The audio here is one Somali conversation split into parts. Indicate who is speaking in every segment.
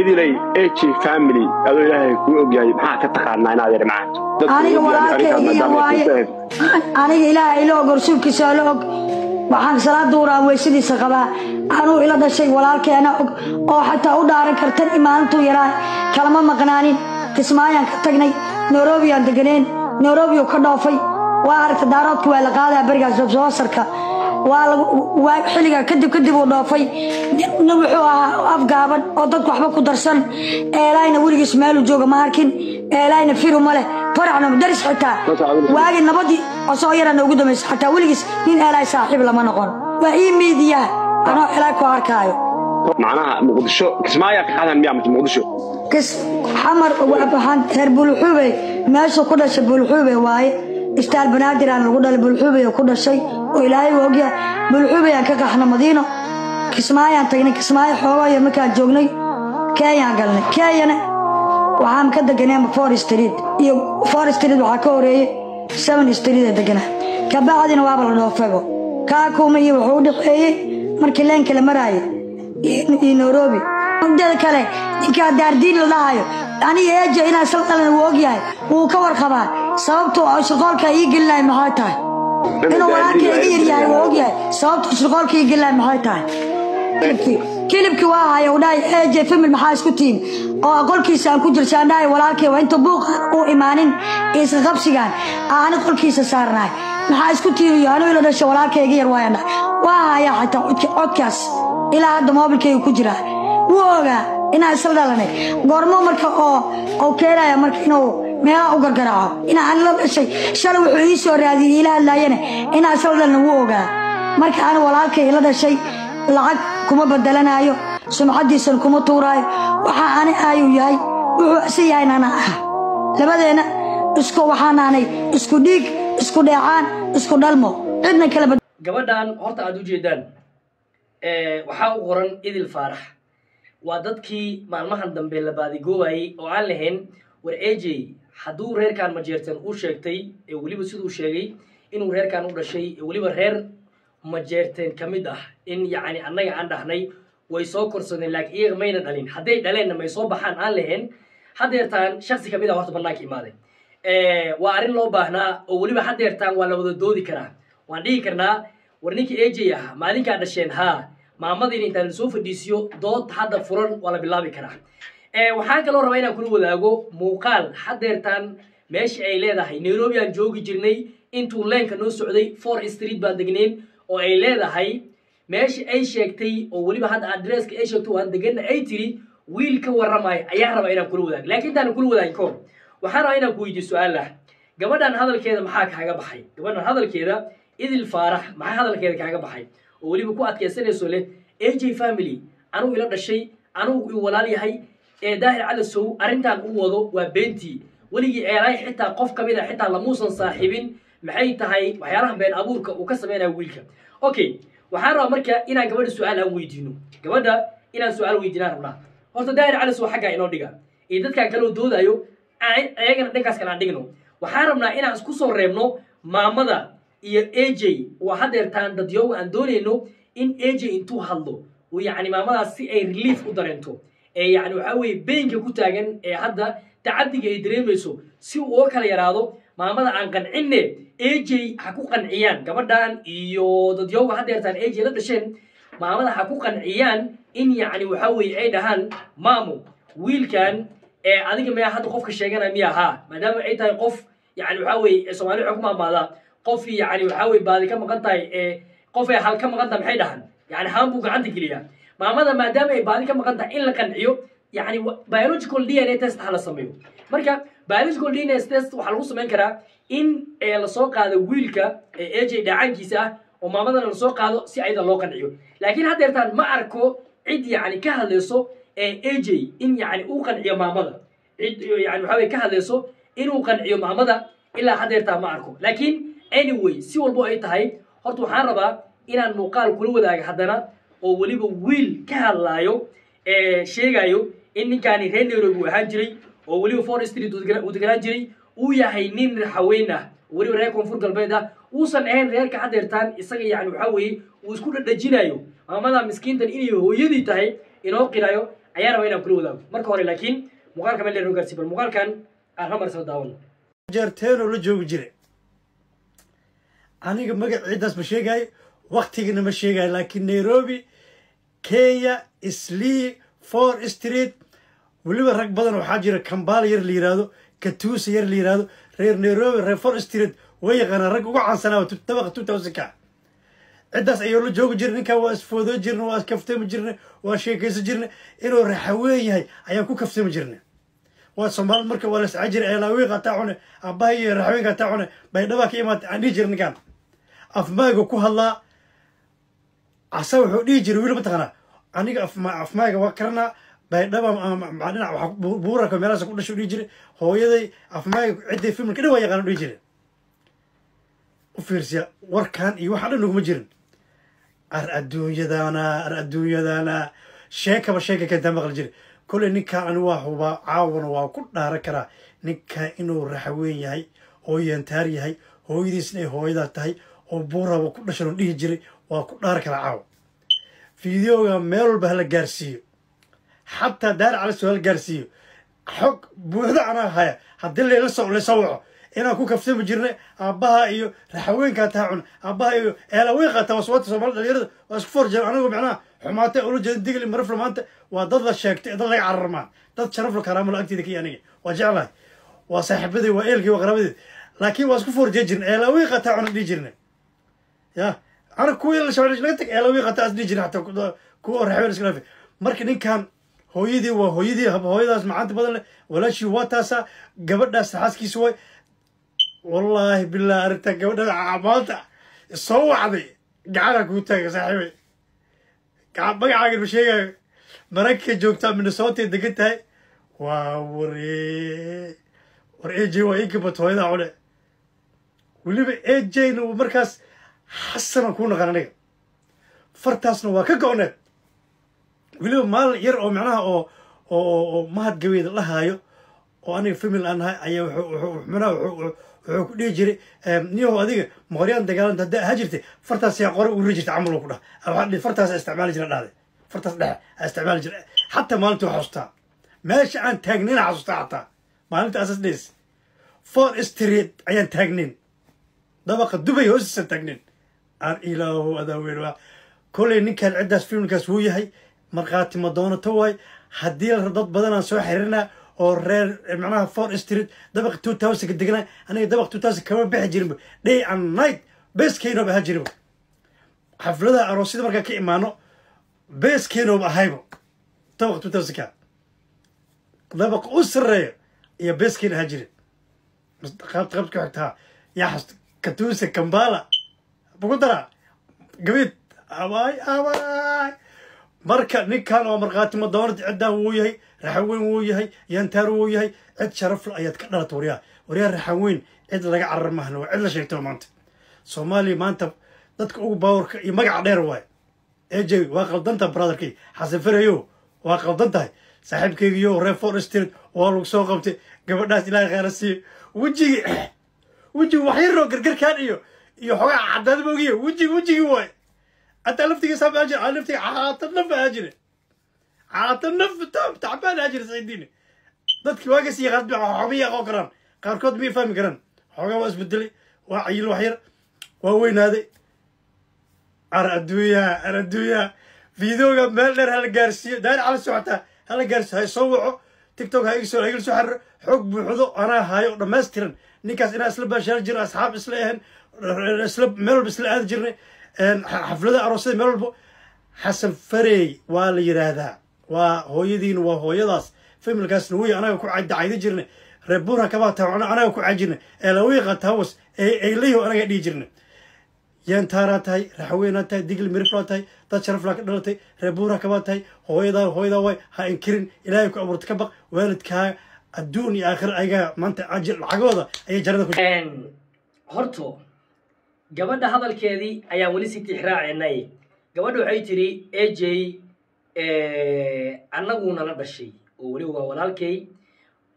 Speaker 1: idilay ag family. Adoo ilaahay kuu ogyahay maxaa ka taqaanaa inaad yar macaato
Speaker 2: aniga walaalkaygiiya waaye aniga ilaaha ila og rasuulkiisa ila og. Waxaan salaad duuraan weysadiisa qabaa. Anuu ila dhashay walaalkeena og. Oo xataa u dhaaran kartan imaalintuu yaraa. Kalama maqnaanin. Kismaayaan ka tagnay. Nairobiyaan deganeen. Nairobiyu ka dhoofay. Waa aragta daaroodka waa la qaadaa berigaas dabsoosarka xilliga kadib kadib uu dhoofay nin wuxuu ahaa afgaaban oo dadku waxba ku darsan. Eelayna weligiis meelu jooga ma arkin. Eelayna firu ma leh. Faracna daris xitaa. Waagi nabadii osoo yarana ugu dambaysa xataa weligiis nin eelay saaxiib lama noqon. Waa ii miidiyaa anoo eelay ku arkaayo.
Speaker 1: Macnaha muqdisho. Kismaayaa ka qaadan miyaa muqdisho?
Speaker 2: Kis xamar waxaan reer bulxuube meeshuu ku dhashay bulxuube waaye. Istaal banaadir aan lagu dhalay bulxuube ku dhashay oo ilaahay uu ogyahay bulxuube aan ka qaxna madiino. Kismaayaan tagnay kismaayo xoogooyo markaan joognay. Kenyaan galnay? Kenyana waxaan ka deganeen for street. Iyo for street waxaa ka horeeyey seven street ee deganaa kabacdina waaba la dhoofego kaakuuma iyo wuxuu u dhexeeyey markii leenka la maraayay iyo nairobi. Mudada kale ninkaa daardiin la dhahayo aniga eeja inaan sal dhalan wuu ogyahay. Wuu ka warqabaa. Sababtuu shirqoolka ii gelinayo maxay tahay inuu walaalka iga yaryahay wuu ogyahay sababtuu shirqoolka ii gelinayo maxay tahay kilibkii waa haya u dhahay eeje famil maxaa isku tiim oo qolkiisa aan ku jirsaan dhahay walaalkay waa inta buuqa u imaanin iska qabsigaan aani qolkiisa saarnaay maxaa isku tiimiyo anuu ila dhasho walaalka iga yar waayaan dhahay waa haya xataa codkaas ilaa hadda moobilkayga ku jiraa wuu ogaa inaan isla dhalanay goormo marka oo oo keenaya marka inuu meelaha u gargaraaco inaa aan la dhashay shalay wuxuu ii soo raadiyey ila hadlaayana inaan isla dhalana wuu ogaa. Marka aan walaalkay ila dhashay lacag kuma bedelanaayo sumcaddiisan kuma tuuraayo. Waxa ani aayuu yahay wuxuu isa yahay nana ah. Labadeenna isku waxaanaanay isku dhiig isku dheecaan isku dhalmo. Cidna kala
Speaker 3: gabadhan horta aad u jeedaan waxaa u qoran idil faarax. Waa dadkii maalmahan dambe la baadigoobayay oo aan lahayn war ej hadduu reerkan majeertan u sheegtay ee weliba siduu sheegay inuu reerkan u dhashay ee weliba reer majeerteen ka mid ah. In yacni annaga aan dhahnay way soo korsadeen laakiin iyaga mayna dhalin. Hadday dhaleenna may soo baxaan aan lahayn. Haddeertaan shaksi ka mid ah horta bannaanka imaaday waa arrin loo baahnaa oo weliba haddeertaan waa la wada doodi karaa. Waan dhihi karnaa war ninkii ej ah maalinkaa dhasheen haa maamadiina intaan la soo fadhiisiyo dood hadda furan waa la bilaabi karaa waxaan kaloo rabaa inaan kula wadaago muuqaal. Haddeertaan meesha ay leedahay. Nairobi aan joogi jirnay intuu leenka noo socday for street baan degneen oo ay leedahay. Meesha ay sheegtay oo weliba hadda adresska ay sheegto waan degana ay tiri wiil ka warramaayo ayaan rabaa inaan kula wadaago laakiin intaan kula wadaagin kahor waxaan rabaa inaan ku weydiiyo su'aal ah. Gabadhan hadalkeeda maxaa kaaga baxay? Gabadhan hadalkeeda idil faarax maxaa hadalkeeda kaaga baxay? Oo weliba ku adkaysanayso leh aj family anugu ila dhashay anugu i walaal yahay ee daahir calasow arrintan u wado waa beentii weligii eelaay xitaa qof ka mid a xitaa lamuusan saaxiibin. Maxay tahay waxyaalaha been abuurka uu ka sameynaya wiilka? Okay waxaan rabaa marka inaan gabadha su'aal aan weydiino. Gabadha inaan su'aal weydiinaan rabnaa. Horta daahir calasow xaggaa inoo dhiga. Iyo dadkaan kaloo doodayo ayagana dhankaas kale aan dhigno. Waxaan rabnaa inaan isku soo reebno maamada iyo aj waa haddeertaan dadyooga aan doonayno in aj intuu hadlo. Uu yacni maamadaas si ay relief u dareento ee yacni waxaa weeye beenka ku taagan ee hadda tacadiga ay dareemayso si uu uga kala yaraado maamada aan qancinne aj ha ku qanciyaan gabadhan iyo dadyooga haddeertaan aj la dhasheen maamada ha ku qanciyaan in yacni waxaa weeye ay dhahaan maamo wiilkan adiga miyaa hadda qofka sheeganaya miya haa maadaama ay tahay qof yani waxaa weeye soomali waxay ku maamaadaa qof yani waxaa weye baadi ka maqan tahay qof ay hal ka maqan tahay maxay dhahan yani haan buu gacanta geliyaa maamada maadaama ay baadi ka maqan tahay in la qanciyo yani biological d n a test ha la sameeyo. Marka biological d n a test waxaa lagu samayn karaa in la soo qaado wiilka ee aj dhacaankiisa ah oo maamadana la soo qaado si ayada loo qanciyo laakiin haddeertaan ma arko cid yani ka hadlayso aj in yani uu qanciyo maamada. Cid yani waxaa ka hadlayso inuu qanciyo maamada ilaa haddeertaa ma arko. Laakiin anyway si walbo ay tahay horta waxaan rabaa inaan muuqaal kula wadaaga haddana oo weliba wiil ka hadlaayo sheegayo in ninkaani reer nairobi ahaan jiray oo weliba for street uu deganaan jiray uu yahay nin haween ah. Weliba reer koonfur galbeed ah. Uusan ahayn reerka haddeertaan isaga yani waxaa weeye uu isku dhadhajinayo maamada miskiintan inay hooyadii tahay inoo qirayo ayaa raba inaan kula wadaago. Marka hore laakiin muuqaalka meel dheer noo gaarsiin bal muuqaalkan aan hal mar isla daawano
Speaker 4: jeerteenoo la joogi jira aniga magac ciiddaas ma sheegaayo waktigana ma sheegaayo laakiin nairobi kenya islii for street. Weliba rag badan waxaa jira kambala yar la yiraahdo katuusa yar la yiraahdo reer nairobi reer for street. Way yaqaanaan rag uga caansanaa dabaqa two thousandka ciddaas ayuu la joogi jirna ninkan waa isfoodoo jirna waa iskaftami jirna waa sheekaysan jirna inuu raxaween yahay ayaan ku kaftami jirna waa soomaalid marka waa lasca jira eelaawiiq hataa cune aabbaha iyo raxweenka hataa cune baydhabaa ka imaatay aan dhihi jira ninkan afmaaga ku hadlaa asa wuxuu dhihi jiray wiil mataqaanaa aniga afmaaga waa karanaa baydhaba dhinac buurarka meelahaas ku dhasho dhihi jiray. Hooyaday afmaaga cidday filmka dhan waa yaqaan dhihi jiray. U fiirsiya warkan iyo waxa dhan naguma jirin. Ar adduunyadana ar adduunyadana sheekaba sheeka keentaa maqli jiray. Kolley ninkan ani waa hubaa caawana waa ku dhaaran karaa. Ninkan inuu raxaweyn yahay oo yantaar yahay hooyadiisna ay hooyadaa tahay oo buuraba ku dhashan dhihi jiray waa ku dhaaran karaa caawa fideoga meel walba hala gaarsiiyo. Xataa daar caliso hala gaarsiiyo. Xog buuxda anaa haya. Haddii laylasoo la soo waco inaan ku kaftami jirnay aabbaha iyo raxaweenkaa taa cun. Aabbaha iyo eelaweynkaa taa waswaata soomaalida dhalinyarada. Waa isku forjeen anigu macnaha. Xumaatay ula jeeda digli marafla maanta waa dad la sheegtay dad laga cararmaan. Dad sharafla karaamalo agteeda kii aniga. Waa jeclahay. Waa saaxiibadii waa eelkii waa qaraabadeed laakiin waa isku forjeen jirnay eelaweynkaa taa cuna dhihi jirnay ya. Ana kuwii shabay laga tag iska dhaafi. Marka ninkan hooyadii waa hooyadii hooyadaas macaanta badan walaashii waa taasaa gabadhaas way. Wallaahi bilah arrinta gabadha maanta soo wacday. Gacanaa kuu taaga saaxiibay. Magacaaga ma joogtaa minnesota degan tahay waa waree war aj waa inkabat hooyadaa cune weliba ajna markaas xasana kuu naqan aniga fartaasna waa ka go-need weliba maalin yar oo macnaha oo oo mahad gabeeda la haayo oo aniga famil aan nahay ayaa manaha wuxuu ku dhihi jiray niyahow adiga moqoryaan dagaalanta hadda ahaa jirtay fartaas yaa qore ugu ri jirtay camal ku dhah waxaa dhihi fartaas isticmaali jira dhahday. Fartaas dhexe a isticmaali jira. Xataa maalintii waa meesha aan taagnayna xasuustaa xataa maalinta asas dhis for street ayaan taagnayn dabaqa dubay hoostiisaan taagnayn aan ilaahu adaaweyn waa. Kolley ninkan ciddaas filmkaas wuu yahay. Markhaati ma doonato waay. Haddii dad badanaan soo xiriirinaa oo reer macnaha for street dabaq two thousandka degnaa aniga dabaq two thousand kama bixi jirinba day and night beeskeenooba ahaa jirinba xafladaha aroosyada markaan ka imaano beeskeenooba ahayba dabaq two thousandka dabaq u sarreeya iyo beeskeen ahaa jirin. Qaabta qabta ku xigtaa yaa xasta kambala bugu daraa gabiid abaay abaay marka ninkan oo markhaati madoonada ciddaan wuu yahay raxaweyn wuu yahay yantaar wuu yahay cid sharafle ayaad ka dhalata waryaa waryaa raxaweyn cid laga carar mahna waa cid la sheegtaba maanta soomaaliya maanta dadka ugu baawarka iyo magaca dheer waay aj waa qaldanta brotherkay xasan farayo waa qaldan tahay saaxiibkaygiyo reer for street waa lagu soo qabtay gabadhaas ilaahay khayra siiyo wejigii wejigi waxyaroo gargarkaan iyo iyo xogaa caddaad moogiyo wejigi wejigii waay أنت لفتي سبع أجر أنا لفتي عاطل نف أجر عاطل نف تام تعبان أجر سيديني ضدك واقس يغاد بعربية قرن قاركود مي فهم قرن حوجا واس بدلي وعيل وحير ووين هذي أردويا أردويا فيديو مالر هالجارسي دار على سعته هالجارس هاي صوعه تيك توك هاي يسوي هاي يسوي حر حق بحضو أنا هاي دمسترن نكاس إنا أسلبها شرجر isla meel walba isla aadi jirnay. Xaflada aroosyada meel walbo xasan farey waa la yidhaahdaa waa hooyadiina waa hooyadaas. Familkaasna wey anaga ku dacayda jirna reer taa anaga ku cay jirna eelawiiqa tawas eylayho anaga dhihi jirna yaantaaraa tahay raxaweenaa tahay digli miriflaa tahay dad sharaflaa ka dhalatay. Reer kabaa tahay hooyadaa hooyadaa way ha inkirin. Ilaahay ku abuurta ka baq waalidkaa adduun iyo aakhira ayagaa maanta ajir lacagooda ayay jarada
Speaker 3: horto gabadha hadalkeedii ayaan weli si tixraacinay gabadha waxay tiri aj annaguna la dhashay. Oo weli waa walaalkay.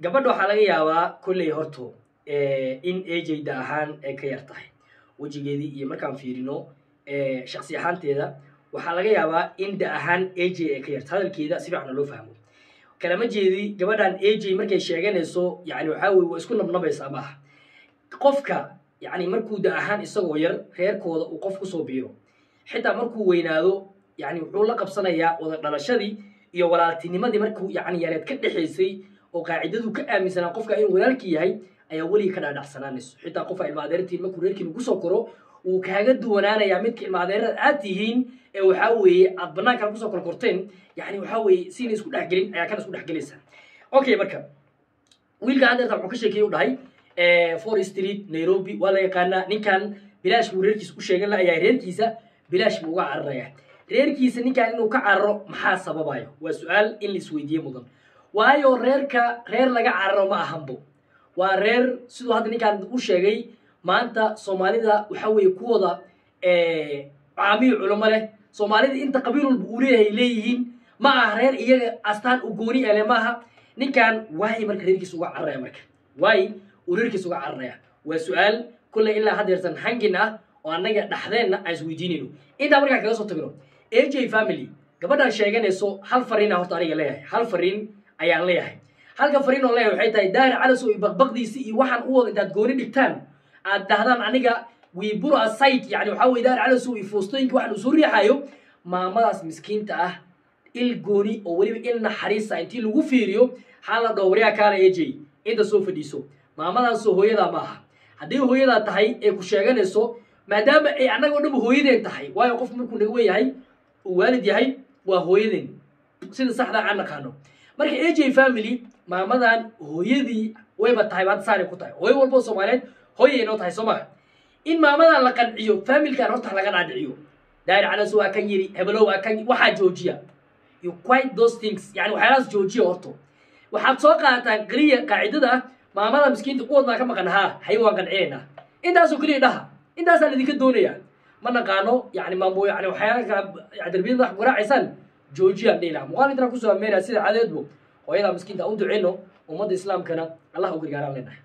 Speaker 3: Gabadha waxaa laga yaabaa kolley horto in ajda ahaan ay ka yar tahay. Wejigeedii iyo markaan fiirino shaksi ahaanteeda waxaa laga yaabaa in da ahaan aj ay ka yarta hadalkeeda si fiicna loo fahmo. Kalama jeedi gabadhan aj markay sheeganayso yani waxaa weye waa isku nabnabaysaa maaha. Qofka yani markuu da ahaan isagoo yar reerkooda uu qof ku soo biiro. Xitaa markuu weynaado yani wuxuu la qabsanayaa wada dhalashadii iyo walaaltinimadii markuu yani yareed ka dhexaysay oo qaacidadu ka aaminsanaa qofka inuu walaalkii yahay ayaa weligii ka dhaadhacsanaanayso xitaa qofka ilmaadeertiin markuu reerkiinu ku soo koro wuu kaaga duwanaanayaa midka ilmaadeerada aad tihiin ee waxaa weeye aad banaankan ku soo korkorteen yani waxaa weeye siina isku dhexgelin ayaa kana isku dhexgelaysa okay marka wiilka haddeerta wuxuu ka sheekeyey u dhahay for street nairobi waa la yaqaanaa ninkan bilaash buu reerkiisa u sheegan layahay reerkiisa bilaash buu uga cararaya. Reerkiisa ninkan inuu ka cararo maxaa sababayo waa su'aal in la isweydiiye mudan. Waayo reerka reer laga cararo ma ahanbo waa reer siduu hadda ninkan u sheegay maanta soomaalida waxaa weeye kuwooda caamiyo culamo leh. Soomaalida inta qabiil walba uu leeyahay leeyihiin ma aha reer iyaga astaan u gooni ele maaha. Ninkan waay marka reerkiisa uga cararaya marka. Waay uu reerkiisa uga cararaya. Waa su'aal kolley ilaa haddeersan hangin ah oo annaga dhaxdeenna aan isweydiinayno intaa markaan kaga soo tagno aj family gabadhan sheeganayso hal fariina horta aniga leeyahay. Hal fariin ayaan leeyahay. Halka fariin oo leeyahay waxay tahay daahir calasow iyo baqbaqdiisi iyo waxaan u wada intaad gooni dhigtaan. Aad dhahdaan aniga wiibur aside yani waxaa weye daahir calasow iyo foostooyinka waxaan uu soo riixayo maamadaas miskiinta ah il gooni oo weliba il naxariisa intii lagu fiiriyo xaa la dhaho waryaa kaala aj inta soo fadhiiso maamadaasoo hooyadaa ma aha. Haddii hooyadaa tahay ee ku sheeganayso maadaama ay annagoo dhanba hooyadeen tahay waayo qof markuu naga weyahay uu waalid yahay waa hooyadeen sida saxdaa aan naqaano. Marka aj family maamadan hooyadii wayba tahay hadda saanay ku tahay. Hooyo walbo soomaaliyeed hooyay inoo tahay soo maha in maamadan la qanciyo familkan horta laga dhaadhiciyo. Daari calas waa kan yiri hebelow waa kan waxaa joojiya. You quite those things. Yani waxyaalahaas joojiya horto. Waxaad soo qaadataan keliya qaacidada ah maamada miskiinta uwadnaa ka maqan haa hay waan qancinaynaa intaasoo keliya dhaha intaasaan idinka doonaya. Ma naqaano yani maamo yani waxyaala kala darbiyada wax garaacaysaan joojiyaan dhihi laha muuqaalintana ku soo ameeraya sida cadeedbo hooyadaa miskiinta u duceyno ummadda islaamkana allah u gargaaraan leenahay